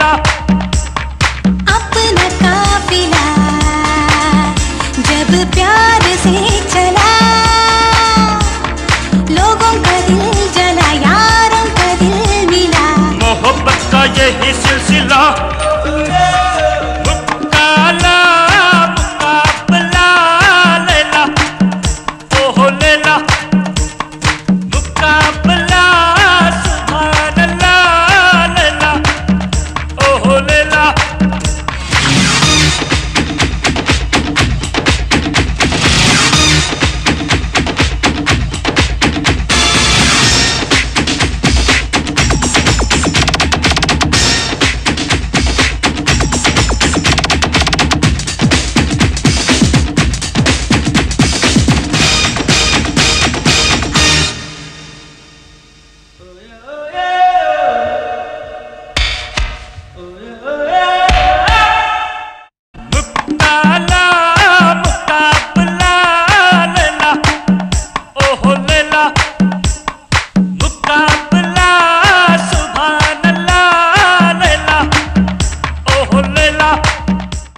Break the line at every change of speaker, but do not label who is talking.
काफिला
अपना काफिला जब प्यार से चला। लोगों का दिल जला यारों का दिल मिला।
मोहब्बत का यही oh Leila.